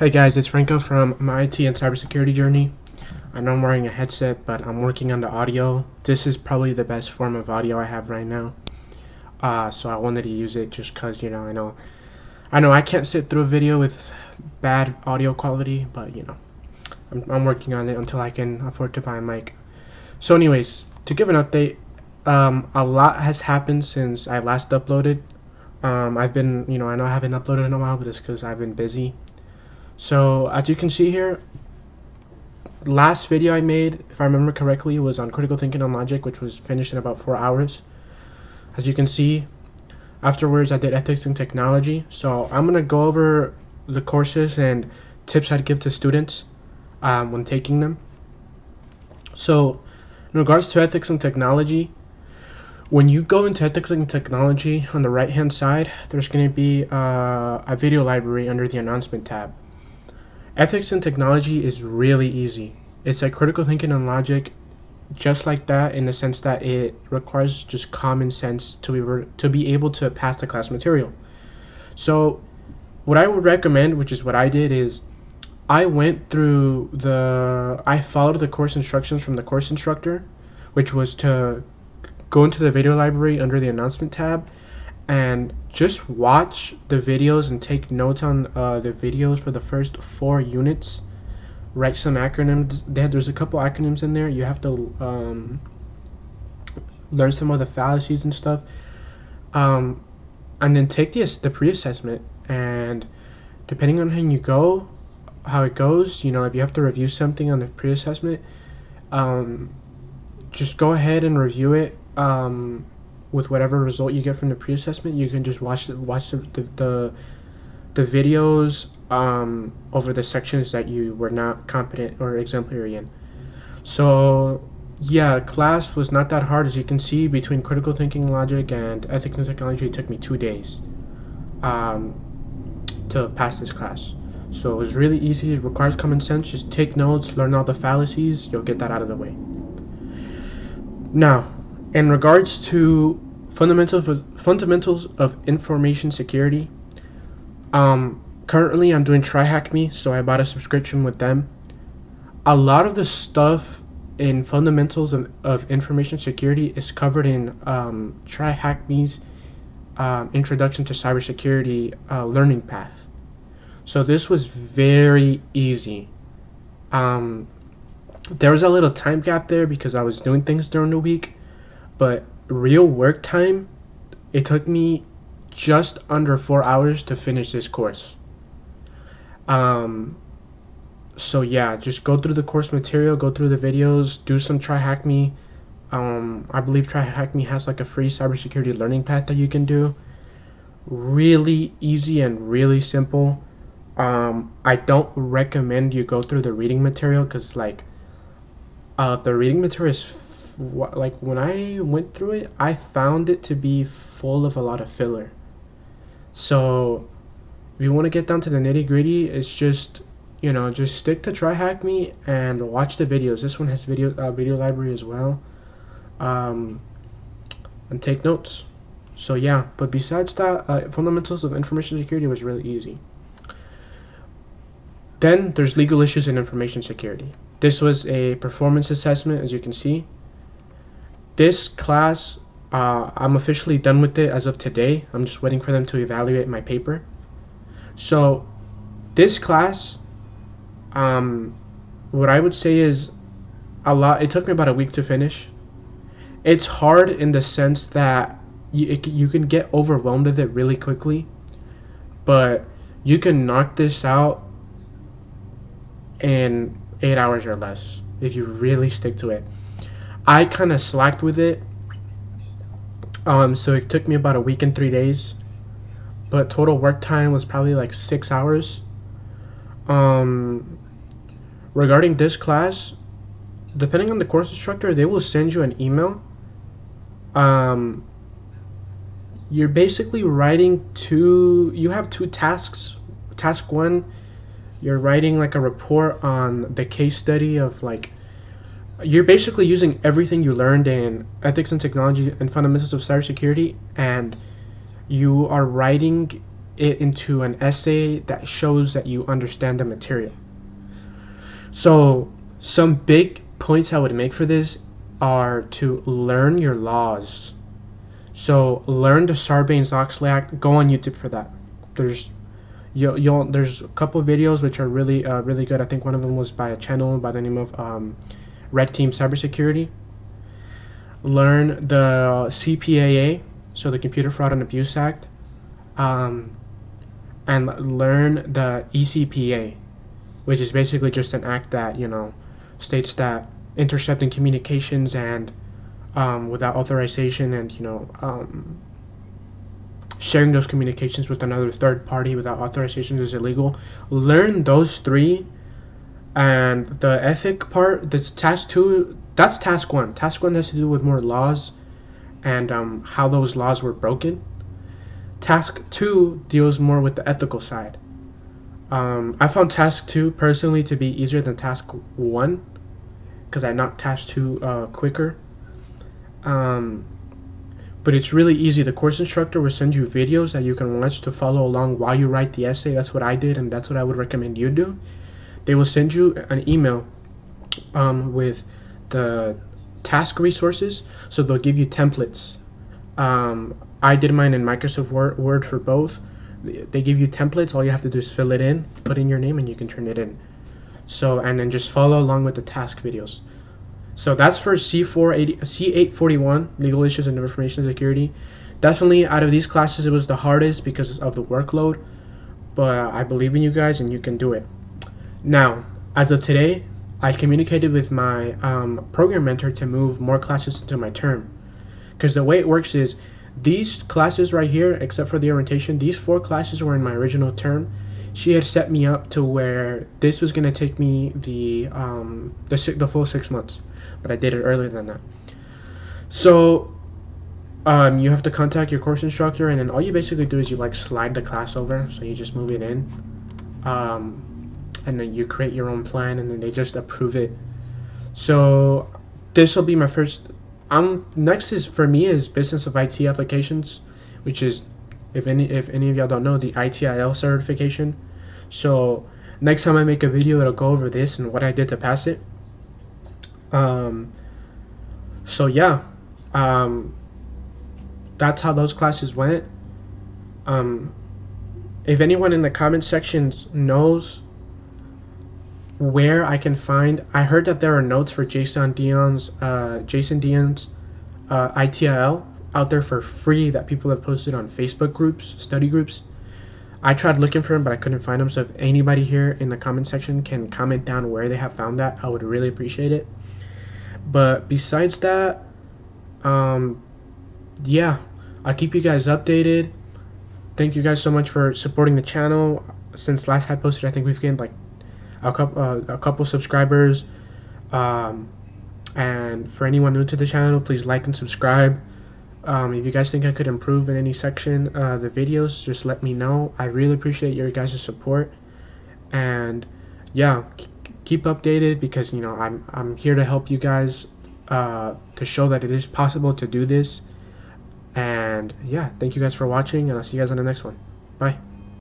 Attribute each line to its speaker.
Speaker 1: Hey guys, it's Franco from my IT and cybersecurity journey. I know I'm wearing a headset, but I'm working on the audio. This is probably the best form of audio I have right now. Uh, so I wanted to use it just cause you know I know I know I can't sit through a video with bad audio quality, but you know I'm, I'm working on it until I can afford to buy a mic. So anyways, to give an update, um, a lot has happened since I last uploaded. Um, I've been, you know, I know I haven't uploaded in a while, but it's because I've been busy. So as you can see here, last video I made, if I remember correctly, was on critical thinking and logic, which was finished in about four hours. As you can see, afterwards I did ethics and technology. So I'm gonna go over the courses and tips I'd give to students um, when taking them. So in regards to ethics and technology, when you go into ethics and technology on the right hand side, there's going to be uh, a video library under the announcement tab. Ethics and technology is really easy. It's like critical thinking and logic, just like that, in the sense that it requires just common sense to be to be able to pass the class material. So, what I would recommend, which is what I did, is I went through the I followed the course instructions from the course instructor, which was to go into the video library under the announcement tab and just watch the videos and take notes on uh, the videos for the first four units. Write some acronyms. There's a couple acronyms in there. You have to um, learn some of the fallacies and stuff. Um, and then take the, the pre-assessment and depending on how you go, how it goes, you know, if you have to review something on the pre-assessment, um, just go ahead and review it. With whatever result you get from the pre-assessment, you can just watch the, watch the the, the, the videos um, over the sections that you were not competent or exemplary in. So yeah, class was not that hard as you can see. Between critical thinking, logic, and ethics and technology, it took me two days um, to pass this class. So it was really easy. It requires common sense. Just take notes, learn all the fallacies. You'll get that out of the way. Now, in regards to fundamentals of, fundamentals of information security, um, currently I'm doing TryHackMe, so I bought a subscription with them. A lot of the stuff in fundamentals of, of information security is covered in um, TryHackMe's um, introduction to cybersecurity uh, learning path. So this was very easy. Um, there was a little time gap there because I was doing things during the week but real work time, it took me just under four hours to finish this course. Um, so yeah, just go through the course material, go through the videos, do some try TryHackMe. Um, I believe TryHackMe has like a free cybersecurity learning path that you can do. Really easy and really simple. Um, I don't recommend you go through the reading material because like uh, the reading material is like when I went through it, I found it to be full of a lot of filler. So, if you want to get down to the nitty gritty, it's just you know just stick to TryHackMe and watch the videos. This one has video uh, video library as well, um, and take notes. So yeah, but besides that, uh, fundamentals of information security was really easy. Then there's legal issues in information security. This was a performance assessment, as you can see this class, uh, I'm officially done with it as of today. I'm just waiting for them to evaluate my paper. So, this class, um, what I would say is a lot. It took me about a week to finish. It's hard in the sense that you it, you can get overwhelmed with it really quickly, but you can knock this out in eight hours or less if you really stick to it. I kind of slacked with it. Um, so it took me about a week and three days, but total work time was probably like six hours. Um, regarding this class, depending on the course instructor, they will send you an email. Um, you're basically writing two. You have two tasks. Task one, you're writing like a report on the case study of like you're basically using everything you learned in ethics and technology and fundamentals of cybersecurity, and you are writing it into an essay that shows that you understand the material. So, some big points I would make for this are to learn your laws. So, learn the Sarbanes-Oxley Act. Go on YouTube for that. There's you'll, you'll there's a couple videos which are really uh, really good. I think one of them was by a channel by the name of um, Red Team Cybersecurity. Learn the CFAA, so the Computer Fraud and Abuse Act, um, and learn the ECPA, which is basically just an act that you know states that intercepting communications and um, without authorization and you know um, sharing those communications with another third party without authorization is illegal. Learn those three, and the ethic part. That's task two. That's task one. Task one has to do with more laws, and um, how those laws were broken. Task two deals more with the ethical side. Um, I found task two personally to be easier than task one because I knocked task two uh, quicker. Um, but it's really easy. The course instructor will send you videos that you can watch to follow along while you write the essay. That's what I did, and that's what I would recommend you do. They will send you an email um, with the task resources, so they'll give you templates. Um, I did mine in Microsoft Word, Word for both. They give you templates. All you have to do is fill it in, put in your name, and you can turn it in. So, and then just follow along with the task videos. So that's for C480, C841, Legal Issues and Information Security. Definitely out of these classes, it was the hardest because of the workload. But I believe in you guys and you can do it. Now, as of today, I communicated with my um, program mentor to move more classes into my term. Because the way it works is these classes right here, except for the orientation, these four classes were in my original term she had set me up to where this was going to take me the um, the the full six months, but I did it earlier than that. So um, you have to contact your course instructor, and then all you basically do is you like slide the class over, so you just move it in, um, and then you create your own plan, and then they just approve it. So this will be my first. Um, next is for me is business of IT applications, which is if any if any of y'all don't know the ITIL certification. So next time I make a video, it'll go over this and what I did to pass it. Um, so yeah, um, that's how those classes went. Um, if anyone in the comment sections knows where I can find, I heard that there are notes for Jason Dion's, uh, Jason Dion's uh, ITIL out there for free that people have posted on Facebook groups, study groups. I tried looking for them, but I couldn't find them. So if anybody here in the comment section can comment down where they have found that, I would really appreciate it. But besides that, um, yeah, I'll keep you guys updated. Thank you guys so much for supporting the channel. Since last I posted, I think we've gained like a couple uh, a couple subscribers. Um, and for anyone new to the channel, please like and subscribe. Um, if you guys think I could improve in any section uh, the videos, just let me know. I really appreciate your guys' support. And yeah, keep updated because you know I'm I'm here to help you guys uh, to show that it is possible to do this. And yeah, thank you guys for watching, and I'll see you guys on the next one. Bye.